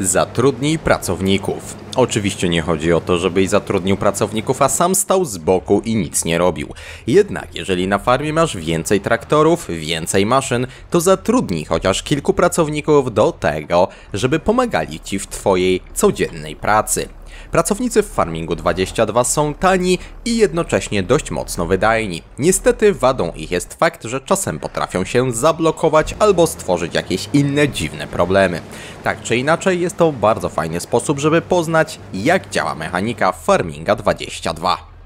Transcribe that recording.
Zatrudnij pracowników. Oczywiście nie chodzi o to, żebyś zatrudnił pracowników, a sam stał z boku i nic nie robił. Jednak jeżeli na farmie masz więcej traktorów, więcej maszyn, to zatrudnij chociaż kilku pracowników do tego, żeby pomagali ci w twojej codziennej pracy. Pracownicy w Farmingu 22 są tani i jednocześnie dość mocno wydajni. Niestety wadą ich jest fakt, że czasem potrafią się zablokować albo stworzyć jakieś inne dziwne problemy. Tak czy inaczej jest to bardzo fajny sposób, żeby poznać jak działa mechanika Farminga 22.